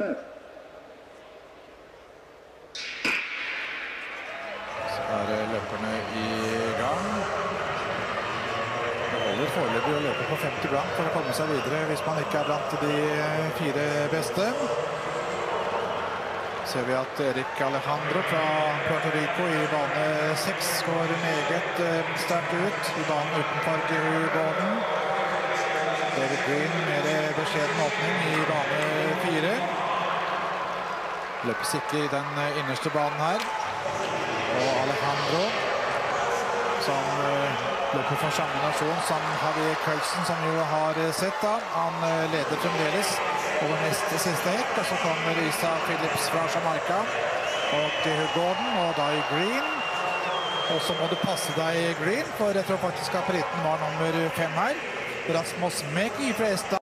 Så er løperne i gang. Det holder foreløpig å løpe på 50 blank for å komme seg videre hvis man ikke er blant de fire beste. Ser vi at Erik Alejandro fra Puerto Rico i bane 6 går meget eh, sterkt ut i banen utenfor Gullgården. David Green mer beskjeden åpning i bane 4. Løpes ikke i den eh, innerste banen her. Og Alejandro som eh, løper for samme nasjon som Javier Kølsen, som jo har eh, sett da. Han leder fremdeles over neste siste hekk, og så kommer Isa Phillips fra Jamaica. Og til Gordon og da i Green. Og så må du passe deg Green, for jeg tror faktisk at briten var nummer fem her. Rasmus Meki fra.